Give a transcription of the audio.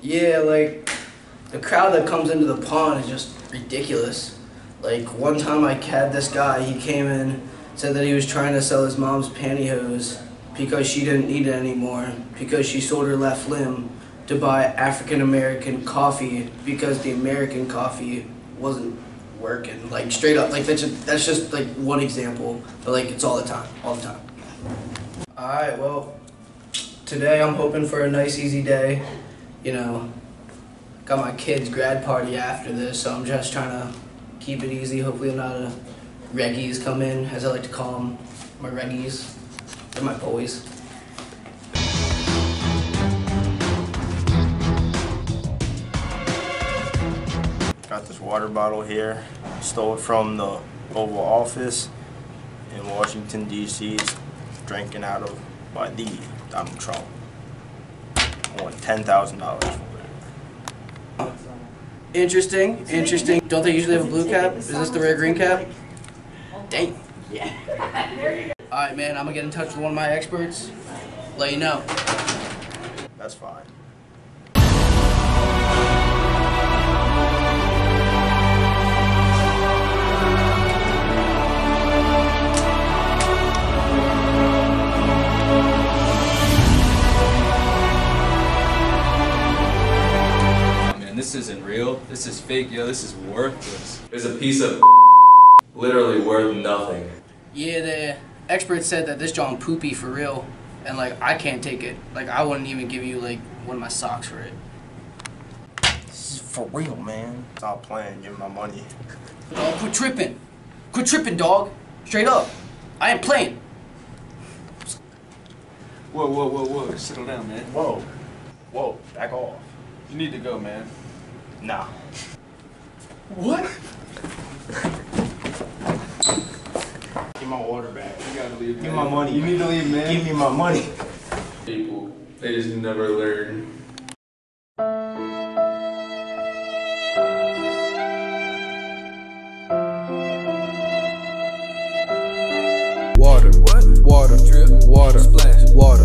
Yeah, like the crowd that comes into the pond is just ridiculous. Like one time I had this guy, he came in, said that he was trying to sell his mom's pantyhose because she didn't need it anymore because she sold her left limb to buy African American coffee because the American coffee wasn't working. Like straight up, like that's just, that's just like one example, but like it's all the time, all the time. All right, well, today I'm hoping for a nice easy day. You know, got my kid's grad party after this, so I'm just trying to keep it easy. Hopefully, a reggies come in, as I like to call them, my reggies. They're my boys. Got this water bottle here. Stole it from the Oval Office in Washington, D.C. Drinking out of by the Donald Trump. I want $10,000 for it. Interesting, interesting. Don't they usually have a blue cap? Is this the rare green cap? Dang. Yeah. All right, man. I'm gonna get in touch with one of my experts. Let you know. That's fine. This is fake, yo. This is worthless. It's a piece of literally worth nothing. Yeah, the expert said that this John poopy for real, and like I can't take it. Like I wouldn't even give you like one of my socks for it. This is for real, man. Stop playing. Give me my money. Dog, quit tripping. Quit tripping, dog. Straight up. I ain't playing. Whoa, whoa, whoa, whoa. Settle down, man. Whoa. Whoa. Back off. You need to go, man. No. What? Give my order back. You gotta leave. Man. Give my money. You need to leave, man. Give me my money. People, they just never learn. Water, what? Water, drip, water, splash, water.